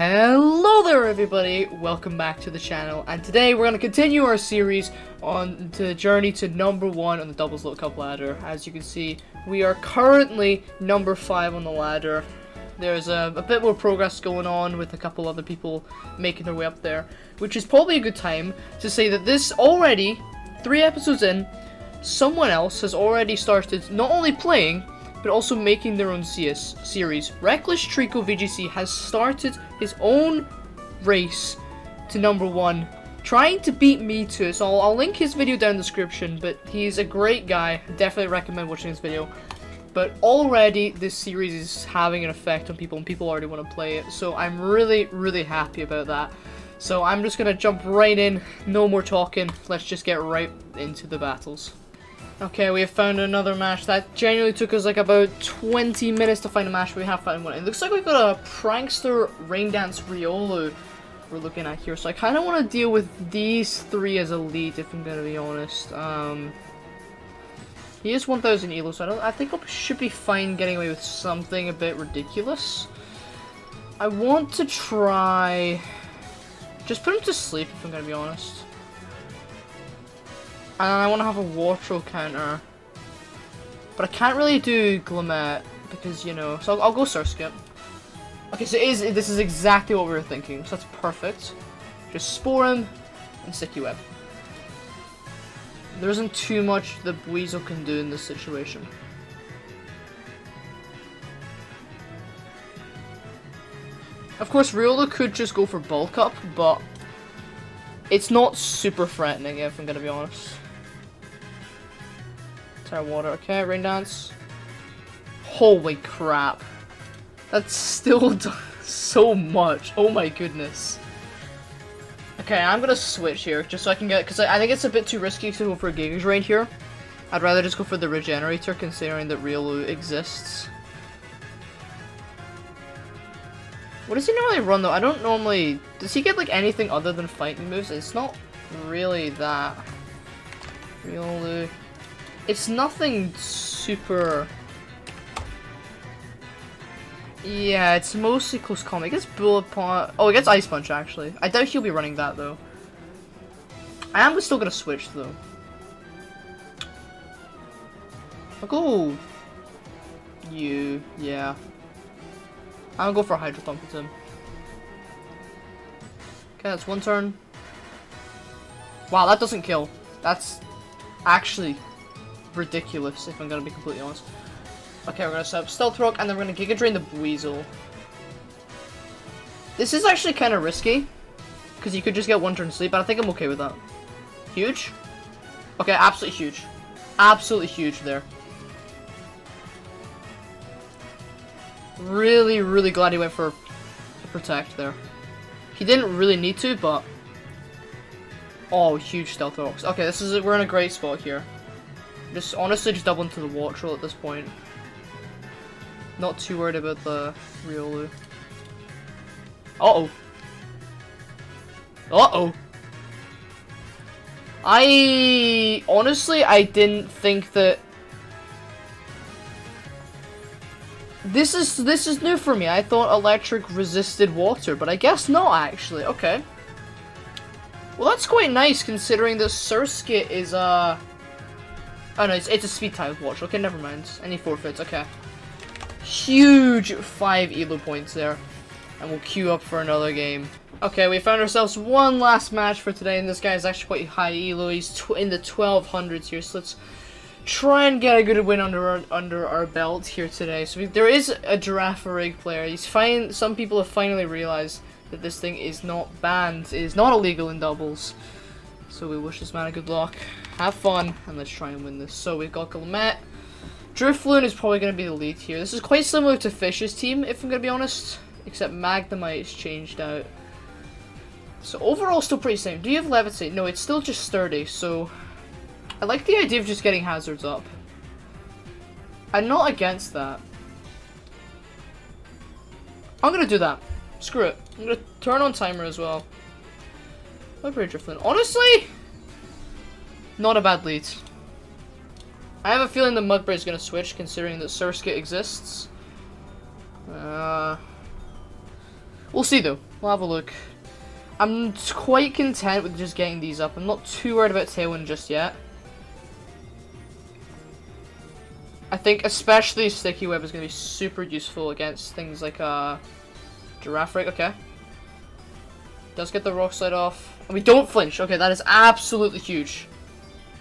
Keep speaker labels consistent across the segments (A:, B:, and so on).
A: Hello there everybody, welcome back to the channel, and today we're going to continue our series on the journey to number one on the Doubles Little Cup ladder. As you can see, we are currently number five on the ladder. There's a, a bit more progress going on with a couple other people making their way up there, which is probably a good time to say that this already, three episodes in, someone else has already started not only playing, but also making their own CS series. Reckless Treecko VGC has started his own race to number one, trying to beat me to it. So I'll, I'll link his video down in the description, but he's a great guy. Definitely recommend watching his video. But already this series is having an effect on people and people already want to play it. So I'm really, really happy about that. So I'm just going to jump right in. No more talking. Let's just get right into the battles. Okay, we have found another match. That genuinely took us like about 20 minutes to find a match, we have found one. It looks like we've got a Prankster Rain Dance Riolu we're looking at here. So I kind of want to deal with these three as elite, if I'm going to be honest. Um, he is 1000 elo, so I, I think I should be fine getting away with something a bit ridiculous. I want to try... Just put him to sleep, if I'm going to be honest. And I want to have a Wattrel counter. But I can't really do Glimmet because, you know, so I'll, I'll go Surskit. Okay, so is this is exactly what we were thinking, so that's perfect. Just Spore him and Sticky Web. There isn't too much the Weasel can do in this situation. Of course, Riolu could just go for Bulk Up, but it's not super threatening if I'm gonna be honest. Water. Okay, rain dance. Holy crap. That's still so much. Oh my goodness. Okay, I'm gonna switch here, just so I can get, because I, I, think it's a bit too risky to go for a Giga Drain here. I'd rather just go for the Regenerator, considering that Riolu exists. What does he normally run, though? I don't normally... Does he get, like, anything other than fighting moves? It's not really that. Riolu... It's nothing super... Yeah, it's mostly close combat. It gets Bullet Punch. Oh, it gets Ice Punch, actually. I doubt he'll be running that, though. I am still gonna switch, though. I'll go... You, yeah. I'll go for a Hydro Pump with him. Okay, that's one turn. Wow, that doesn't kill. That's actually ridiculous, if I'm gonna be completely honest. Okay, we're gonna set up Stealth Rock, and then we're gonna Giga Drain the Weasel. This is actually kind of risky, because you could just get one turn sleep, but I think I'm okay with that. Huge? Okay, absolutely huge. Absolutely huge there. Really, really glad he went for Protect there. He didn't really need to, but... Oh, huge Stealth Rocks. Okay, this is we're in a great spot here. Just honestly just double into the Wattrel at this point. Not too worried about the Riolu. Uh-oh. Uh-oh. I... Honestly, I didn't think that... This is this is new for me. I thought electric resisted water, but I guess not actually. Okay. Well, that's quite nice considering that Surskit is, uh... Oh no, it's, it's a speed type watch. Okay, never mind. Any forfeits, okay. Huge 5 elo points there. And we'll queue up for another game. Okay, we found ourselves one last match for today, and this guy is actually quite high elo. He's in the 1200s here, so let's try and get a good win under our, under our belt here today. So we, there is a Girafarig player. He's fine. Some people have finally realized that this thing is not banned. It is not illegal in doubles. So we wish this man a good luck. Have fun, and let's try and win this. So we've got Glimmet. Drifloon is probably going to be the lead here. This is quite similar to Fish's team, if I'm going to be honest. Except Magnemite is changed out. So overall, still pretty same. Do you have Levitate? No, it's still just Sturdy, so... I like the idea of just getting hazards up. I'm not against that. I'm gonna do that. Screw it. I'm gonna turn on timer as well. I Mudbray Drifloon. Honestly, not a bad lead. I have a feeling the Mudbray is going to switch, considering that Surskit exists. Uh, We'll see though. We'll have a look. I'm quite content with just getting these up. I'm not too worried about Tailwind just yet. I think especially Sticky Web is going to be super useful against things like uh, Girafarig. Okay. Does get the Rock Slide off. And we don't flinch. Okay, that is absolutely huge.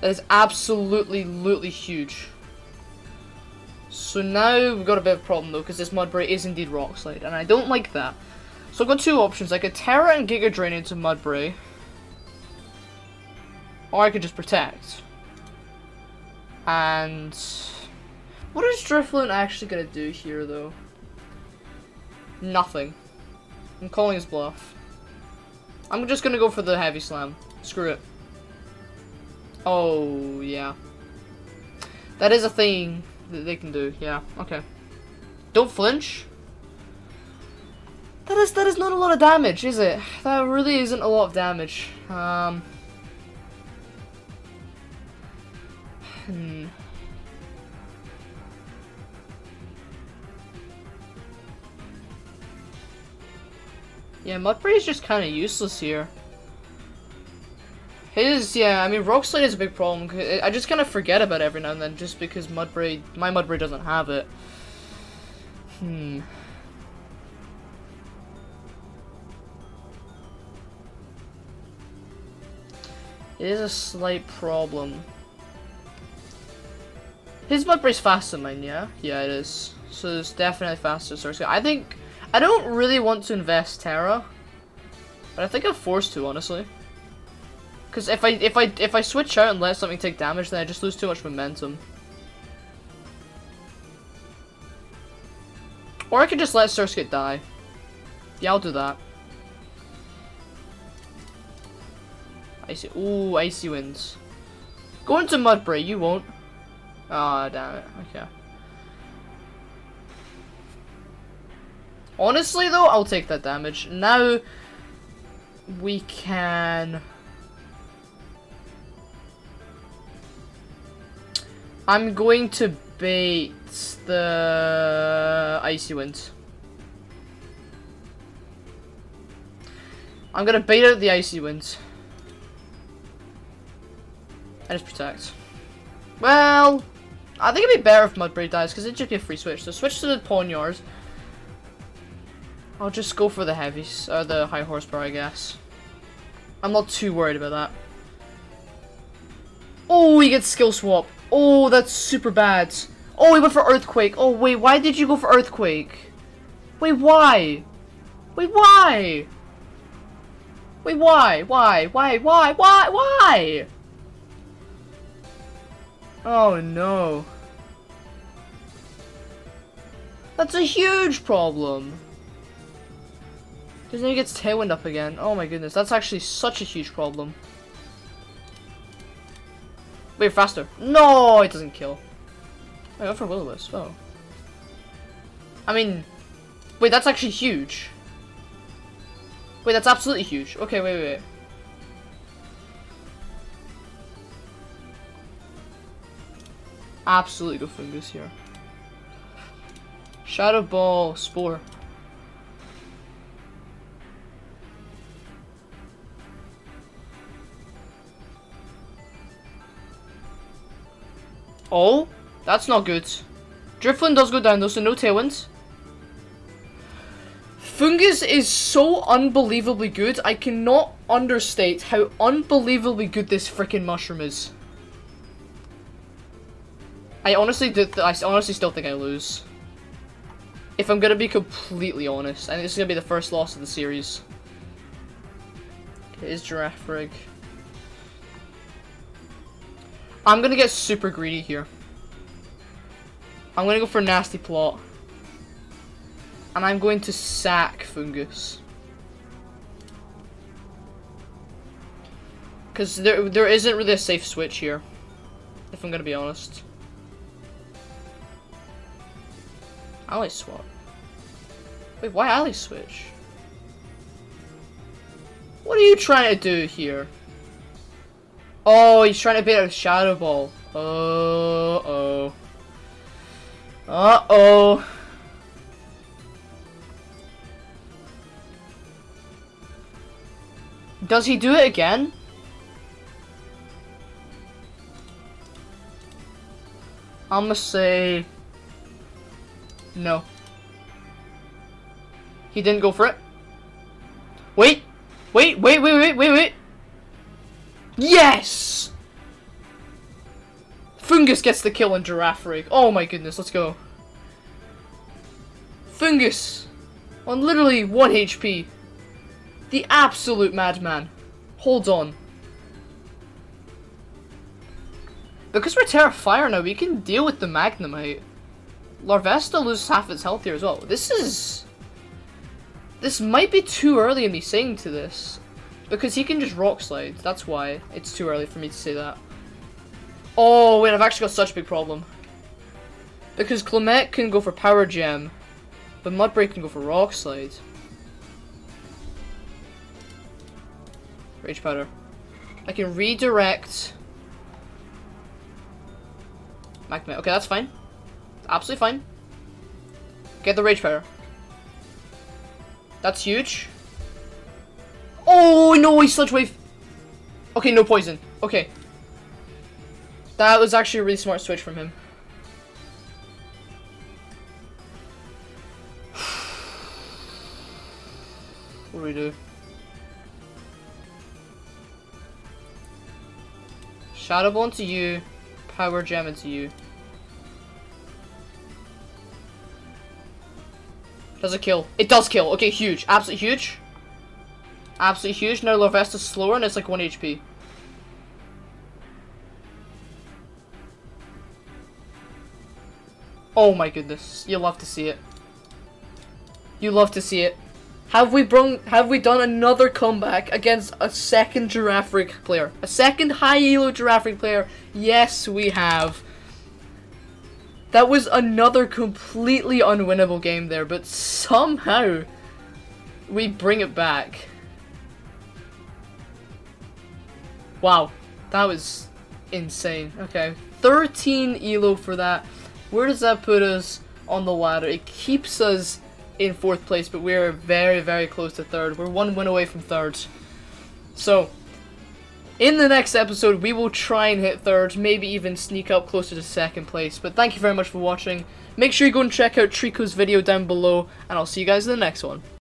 A: That is absolutely, absolutely huge. So now we've got a bit of a problem though, because this Mudbray is indeed Rock Slide, and I don't like that. So I've got two options. I could Tera and Giga Drain into Mudbray. Or I could just Protect. And... What is Drifloon actually gonna do here, though? Nothing. I'm calling his bluff. I'm just gonna go for the Heavy Slam. Screw it. Oh, yeah. That is a thing that they can do. Yeah, okay. Don't flinch. That is that is not a lot of damage, is it? That really isn't a lot of damage. Um. Hmm. Yeah, is just kind of useless here. His, yeah, I mean, Rock Slide is a big problem. I just kind of forget about every now and then just because Mudbray, my Mudbray doesn't have it. Hmm. It is a slight problem. His Mudbray's faster than mine, yeah? Yeah, it is. So it's definitely faster Source. I think... I don't really want to invest Tera. But I think I'm forced to, honestly. Because if I if I if I switch out and let something take damage, then I just lose too much momentum. Or I could just let Surskit die. Yeah, I'll do that. Icy. Ooh, icy winds. Go into Mudbray, you won't. Ah, oh, damn it. Okay. Honestly, though, I'll take that damage. Now, we can... I'm going to bait the Icy Winds. I'm gonna bait out the Icy Winds. And just protect. Well, I think it'd be better if Mudbray dies, because it'd just be a free switch. So switch to the Pawniard. I'll just go for the heavies, or the high horsepower, I guess. I'm not too worried about that. Oh, he gets skill swap. Oh, that's super bad. Oh, he went for Earthquake. Oh, wait, why did you go for Earthquake? Wait, why? Wait, why? Wait, why? Why? Why? Why? Why? Why? Oh no. That's a huge problem. Because then he gets Tailwind up again. Oh my goodness, that's actually such a huge problem. Wait, faster. No, it doesn't kill. I went for Will-O-Wisp. Oh. I mean, wait, that's actually huge. Wait, that's absolutely huge. Okay, wait, wait, wait. absolutely go Foongus here. Shadow Ball, Spore. Oh, that's not good. Drifloon does go down though, so no Tailwinds. Foongus is so unbelievably good, I cannot understate how unbelievably good this freaking mushroom is. I honestly. I honestly still think I lose. If I'm gonna be completely honest, I think this is gonna be the first loss of the series. It is Girafarig. I'm gonna get super greedy here. I'm gonna go for Nasty Plot. And I'm going to sack Foongus. Because there, there isn't really a safe switch here. If I'm gonna be honest. Ally swap. Wait, why ally switch? What are you trying to do here? Oh, he's trying to beat a Shadow Ball. Uh-oh. Uh-oh. Does he do it again? I'm gonna say... No. He didn't go for it. Wait! Wait, wait, wait, wait, wait, wait! Yes! Foongus gets the kill on Girafarig. Oh my goodness, let's go. Foongus! On literally 1 HP. The absolute madman. Hold on. Because we're Tera Fire now, we can deal with the Magnemite. Larvesta loses half its health here as well. This is... This might be too early in me saying to this. Because he can just Rock Slide. That's why it's too early for me to say that. Oh, wait, I've actually got such a big problem. Because Glimmet can go for Power Gem, but Mudbray can go for Rock Slide. Rage Powder. I can redirect Magma. Okay, that's fine. Absolutely fine. Get the Rage Powder. That's huge. Oh, no, he Sludge Wave. Okay, no poison. Okay. That was actually a really smart switch from him. what do we do? Shadow Ball to you. Power Gem into you. Does it kill? It does kill. Okay, huge. Absolutely huge. Absolutely huge. Now Larvesta's slower and it's like 1 HP. Oh my goodness. You love to see it. You love to see it. Have we brung have we done another comeback against a second Girafarig player? A second high elo Girafarig player? Yes, we have. That was another completely unwinnable game there, but somehow we bring it back. Wow, that was insane. Okay, 13 elo for that. Where does that put us on the ladder? It keeps us in fourth place, but we're very, very close to third. We're one win away from third. So, in the next episode, we will try and hit third, maybe even sneak up closer to second place. But thank you very much for watching. Make sure you go and check out Treecko's video down below, and I'll see you guys in the next one.